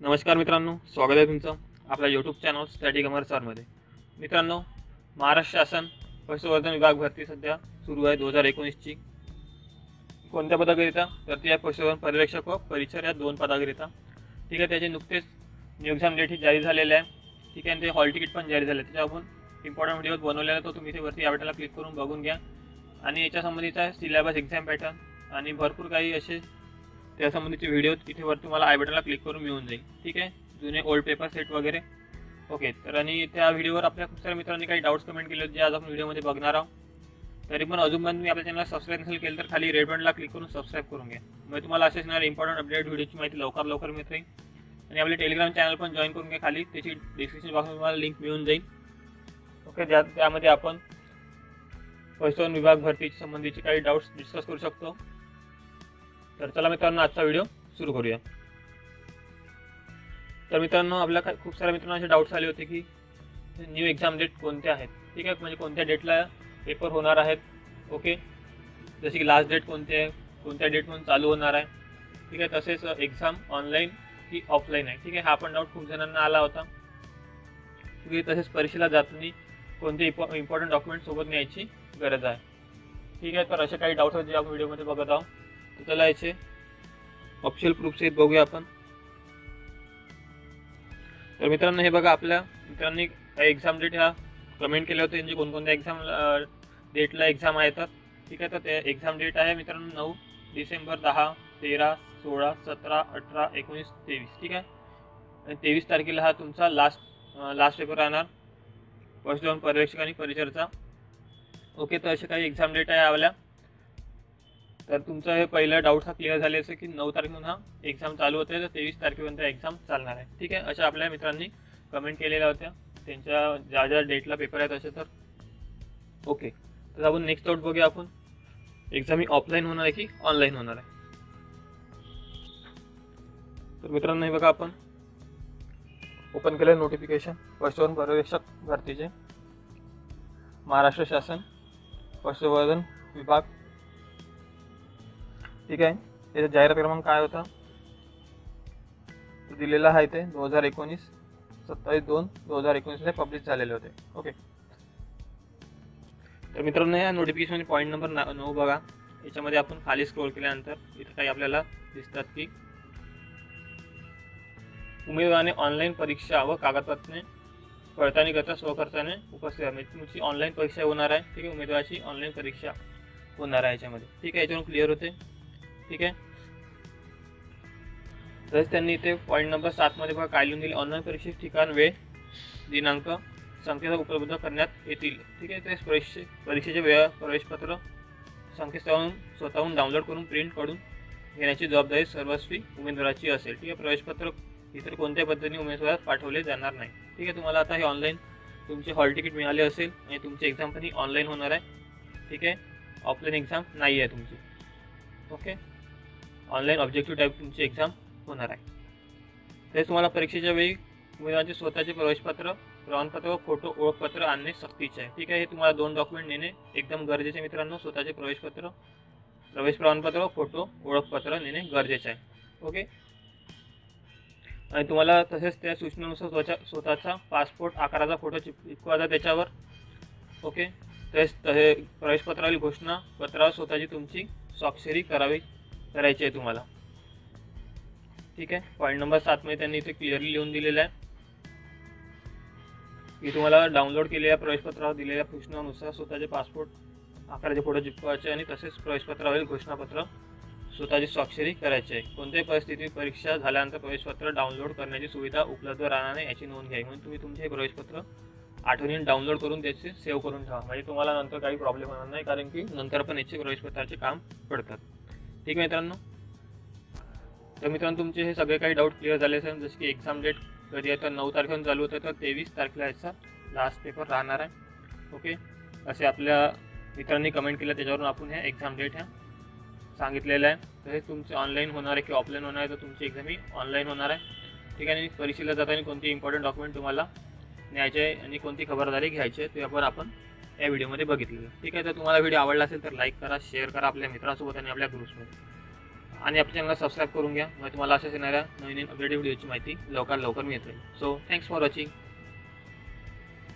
नमस्कार मित्रांनो स्वागत आहे तुमचं आपल्या यूट्यूब चॅनल स्टडी कमर चारमध्ये मित्रांनो महाराष्ट्र शासन पशुसंवर्धन विभाग भरती सध्या सुरू आहे दोन हजार एकोणीसची. कोणत्या पदाकरिता? तर ती आहे पशुसंवर्धन पर्यवेक्षक व परिचर या दोन पदाकरिता. ठीक आहे त्याचे नुकतेच एक्झाम डेट ही जारी झालेले आहे. ठीक आहे ते हॉल तिकीट पण जारी झाले त्याच्या आपण इम्पॉर्टंट व्हिडिओ बनवलेला तो तुम्ही इथे वरती या बटनला क्लिक करून बघून घ्या. आणि याच्या संबंधीचा सिलेबस एक्झाम पॅटर्न आणि भरपूर काही असे त्यासंबंधीचे व्हिडिओ इथे वर तुम्हाला आय बटनला क्लिक करून मिळून जाईल. ठीक आहे? जुने ओल्ड पेपर सेट वगैरे. ओके तर आणि त्या व्हिडिओवर आपल्या खूप साऱ्या मित्रांनी काही डाऊट्स कमेंट केले होते जे आज आपण व्हिडिओमध्ये बघणार आहोत. तरी पण अजून पण मी आपल्या चॅनलला सबस्क्राईब नसेल केलं तर खाली रेड बटनला क्लिक करून सबस्क्राईब करून घ्या. मग तुम्हाला असे असणारे इम्पॉर्टंट अपडेट व्हिडिओची माहिती लवकर लवकर मिळत राहील. आणि आपले टेलिग्राम चॅनल पण जॉईन करून घ्या खाली. त्याची डिस्क्रिप्शन बॉक्समध्ये तुम्हाला लिंक मिळून जाईल. ओके ज्या त्यामध्ये आपण पशुधन विभाग भरतीच्या संबंधीचे काही डाऊट्स डिस्कस करू शकतो. तर चला मित्रांनो आजचा व्हिडिओ सुरू करूया. तर मित्रांनो आपल्या काय खूप साऱ्या मित्रांना असे डाऊट्स आले होते की न्यू एक्झाम डेट कोणत्या आहेत? ठीक आहे? म्हणजे कोणत्या डेटला पेपर होणार आहेत? ओके जसे की लास्ट डेट कोणते आहे? कोणत्या डेट म्हणून चालू होणार आहे? ठीक आहे? तसेच एक्झाम ऑनलाईन की ऑफलाईन आहे. ठीक आहे? हा पण डाऊट खूप जणांना आला होता. तसेच परीक्षेला जाताना कोणते इम्पॉ इम्पॉर्टंट डॉक्युमेंट सोबत न्यायची गरज आहे. ठीक आहे? तर असे काही डाऊट आहेत जे आपण व्हिडिओमध्ये बघत आहोत. तर चला याचे ऑप्शनल प्रूफ्स आहेत बघूया आपण. तर मित्रांनो हे बघा आपल्या मित्रांनी एक्झाम डेट ह्या कमेंट केले होते म्हणजे कोणकोणत्या एक्झाम डेटला एक्झाम आहे तर ठीक आहे तर ते एक्झाम डेट आहे मित्रांनो नऊ डिसेंबर दहा तेरा सोळा सतरा अठरा एकोणीस तेवीस. ठीक आहे? आणि तेवीस तारखेला हा तुमचा लास्ट लास्ट पेपर राहणार. पशुधन पर्यवेक्षक आणि परिचरचा. ओके तर असे काही एक्झाम डेट आहे आपल्या. तर तुमचा हे पहिला डाऊट हा क्लिअर झाले असेल की नऊ तारखेहून हा एक्झाम चालू होते तर तेवीस तारखेपर्यंत एक्झाम चालणार आहे. ठीक आहे? अशा आपल्या मित्रांनी कमेंट केलेल्या होत्या. त्यांच्या ज्या ज्या डेटला पेपर आहेत असे तर. ओके तर आपण नेक्स्ट डाऊट बघूया आपण. एक्झाम ही ऑफलाईन होणार आहे की ऑनलाईन होणार आहे? तर मित्रांनो हे बघा आपण. ओपन केलं नोटिफिकेशन पशुधन पर्यवेक्षक भरतीचे. महाराष्ट्र शासन पशुसंवर्धन विभाग ठीक आहे. त्याचा जाहिरात क्रमांक काय होता? तो दिलेला आहे ते दोन हजार एकोणीस सत्तावीस दोन दोन हजार एकोणीसमध्ये पब्लिश झालेले होते. ओके तर मित्रांनो या नोटिफिकेशन पॉईंट नंबर नऊ बघा. याच्यामध्ये आपण खाली स्क्रोल केल्यानंतर इथं काही आपल्याला दिसतात की उमेदवाराने ऑनलाईन परीक्षा व कागदपत्रे पडताळणी करता स्वखर्चाने उपस्थित आहे म्हणजे तुमची ऑनलाईन परीक्षा होणार आहे. ठीक आहे उमेदवाराची ऑनलाईन परीक्षा होणार आहे याच्यामध्ये. ठीक आहे याच्यावरून क्लिअर होते. ठीक आहे? तसेच त्यांनी इथे पॉईंट नंबर सातमध्ये बघा काय लिहून दिले? ऑनलाईन परीक्षेचे ठिकाण वेळ दिनांक संकेत उपलब्ध करण्यात येतील. ठीक आहे? तेच परीक्षे परीक्षेचे वेळ प्रवेशपत्र संकेतस्थळावरून स्वतःहून डाउनलोड करून प्रिंट काढून घेण्याची जबाबदारी सर्वस्वी उमेदवाराची असेल. ठीक आहे? प्रवेशपत्र इतर कोणत्याही पद्धतीने उमेदवारात पाठवले जाणार नाही. ठीक आहे? तुम्हाला आता हे ऑनलाईन तुमचे हॉल तिकीट मिळाले असेल आणि तुमची एक्झाम पण ही ऑनलाईन होणार आहे. ठीक आहे? ऑफलाईन एक्झाम नाही आहे तुमची. ओके ऑनलाईन ऑब्जेक्टिव्ह टाईप तुमची एक्झाम होणार आहे. तसेच तुम्हाला परीक्षेच्या वेळी उमेदवाराचे स्वतःचे प्रवेशपत्र प्रमाणपत्र व फोटो ओळखपत्र आणणे सक्तीचे आहे. ठीक आहे हे तुम्हाला दोन डॉक्युमेंट नेणे एकदम गरजेचे मित्रांनो. स्वतःचे प्रवेशपत्र प्रवेश प्रमाणपत्र व फोटो ओळखपत्र नेणे गरजेचे आहे. ओके आणि तुम्हाला तसेच त्या सूचनेनुसार स्वतः स्वतःचा पासपोर्ट आकाराचा फोटो चिपकवायचा त्याच्यावर. ओके तसेच हे प्रवेशपत्रावरील घोषणा पत्रावर स्वतःची तुमची स्वाक्षरी करावी. करायची आहे तुम्हाला. ठीक आहे? पॉईंट नंबर सातमध्ये त्यांनी इथे क्लिअरली लिहून दिलेलं आहे. की तुम्हाला डाउनलोड केलेल्या प्रवेशपत्रावर दिलेल्या सूचनानुसार स्वतःचे पासपोर्ट आकाराचे फोटो चिपकवायचे आणि तसेच प्रवेशपत्रावरील घोषणापत्र स्वतःची स्वाक्षरी करायची आहे. कोणत्याही परिस्थितीत परीक्षा झाल्यानंतर प्रवेशपत्र डाउनलोड करण्याची सुविधा उपलब्ध राहणार नाही याची नोंद घ्यावी म्हणून तुम्ही तुमचे हे प्रवेशपत्र आठवणीने डाउनलोड करून त्याचे सेव्ह करून ठेवा. म्हणजे तुम्हाला नंतर काही प्रॉब्लेम होणार नाही कारण की नंतर पण याचे प्रवेशपत्राचे काम पडतात. ठीक आहे मित्रांनो? तर मित्रांनो तुमचे हे सगळे काही डाऊट क्लिअर झाले असेल जसे की एक्झाम डेट कधी आहे तर नऊ तारखेहून चालू होतं तर तेवीस तारखेला याचा लास्ट पेपर राहणार आहे. ओके असे आपल्या मित्रांनी कमेंट केलं त्याच्यावरून आपण ह्या एक्झाम डेट ह्या सांगितलेलं आहे. तसेच तुमचे ऑनलाईन होणार आहे की ऑफलाईन होणार आहे तर तुमची एक्झाम ही ऑनलाईन होणार आहे. ठीक आहे आणि परीक्षेला जाताना कोणती इम्पॉर्टंट डॉक्युमेंट तुम्हाला न्यायचे आहे आणि कोणती खबरदारी घ्यायची आहे ते आपण या व्हिडिओमध्ये बघितलेलं ठीक आहे तर तुम्हाला व्हिडिओ आवडला असेल तर लाईक करा शेअर करा आपल्या मित्रांसोबत आणि आपल्या ग्रुप्समध्ये आणि आपल्या चॅनलला सबस्क्राईब करून घ्या. मग तुम्हाला अशाच येणाऱ्या नवीन अपडेटेड व्हिडिओची माहिती लवकर लवकर मिळत. राहील सो थँक्स फॉर वॉचिंग